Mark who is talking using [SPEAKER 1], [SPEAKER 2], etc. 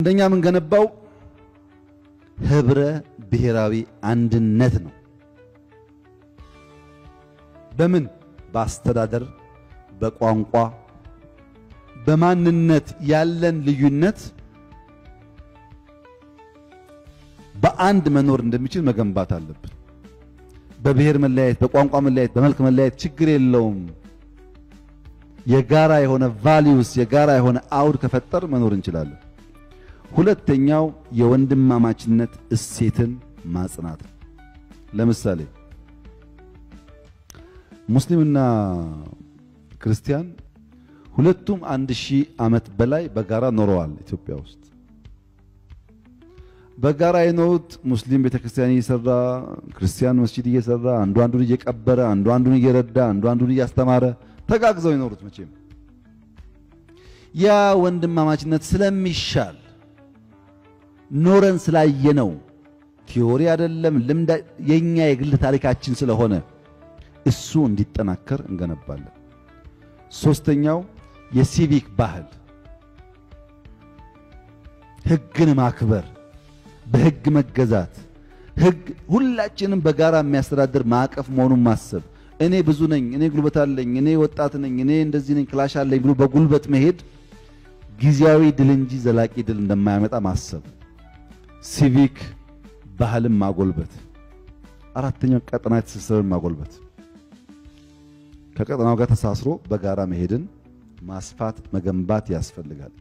[SPEAKER 1] አንደኛ የምንገነባው ህብረ ብሔራዊ አንድነት ነው። በምን? በአስተዳደር፣ በቋንቋ፣ በማንነት ያለን ልዩነት በአንድ መኖር እንደሚችል መገንባት አለብን። በብሔር መለያየት፣ በቋንቋ መለያየት፣ በመልክ መለያየት ችግር የለውም። የጋራ የሆነ values የጋራ የሆነ አውድ ከፈጠርን መኖር እንችላለን። ሁለተኛው የወንድማማችነት እሴትን ማጽናት ነው። ለምሳሌ ሙስሊምና ክርስቲያን ሁለቱም አንድ ሺህ ዓመት በላይ በጋራ ኖረዋል። ኢትዮጵያ ውስጥ በጋራ የኖሩት ሙስሊም ቤተክርስቲያን እየሰራ ክርስቲያን መስጂድ እየሰራ አንዱ አንዱን እየቀበረ አንዱ አንዱን እየረዳ አንዱ አንዱን እያስተማረ ተጋግዘው የኖሩት መቼም ያ ወንድማማችነት ስለሚሻል ኖረን ስላየነው ቲዮሪ አይደለም ልምድ የኛ የግል ታሪካችን ስለሆነ እሱ እንዲጠናከር እንገነባለን። ሶስተኛው የሲቪክ ባህል ሕግን ማክበር፣ በሕግ መገዛት፣ ሕግ ሁላችንም በጋራ የሚያስተዳድር ማዕቀፍ መሆኑን ማሰብ። እኔ ብዙ ነኝ፣ እኔ ጉልበት አለኝ፣ እኔ ወጣት ነኝ፣ እኔ እንደዚህ ነኝ፣ ክላሽ አለኝ ብሎ በጉልበት መሄድ ጊዜያዊ ድል እንጂ ዘላቂ ድል እንደማያመጣ ማሰብ። ሲቪክ ባህልን ማጎልበት። አራተኛው ቀጠናዊ ትስስርን ማጎልበት። ከቀጠናው ጋር ተሳስሮ በጋራ መሄድን ማስፋት መገንባት ያስፈልጋል።